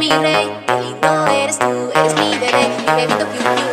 mi rey, qué lindo eres tú, eres mi bebé, mi bebito piu piu.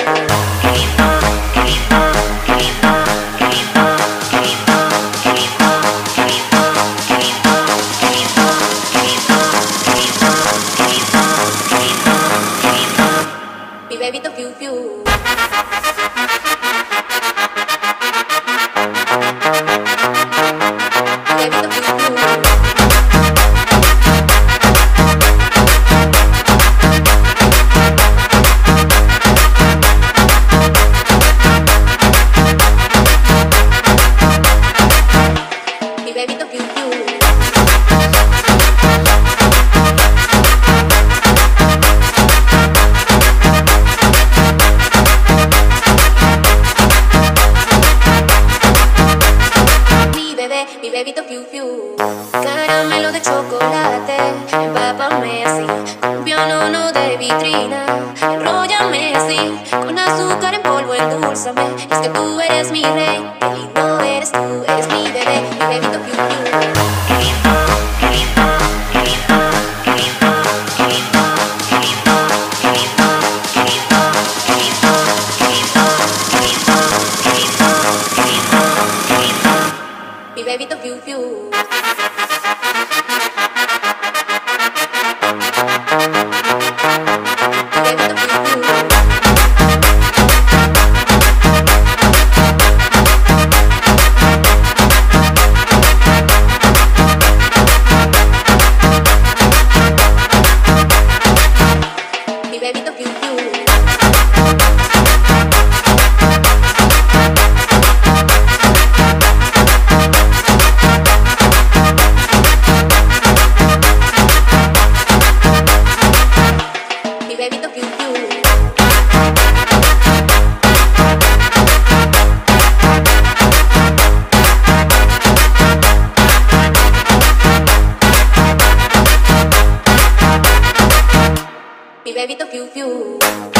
Caramelo de chocolate, empápame así. Con no de vitrina, enróllame así. Con azúcar en polvo, endulzame. Es que tú eres mi rey, qué lindo eres tú, eres mi bebé, mi bebito piu. Mi bebito piu Mi bebito piu piu.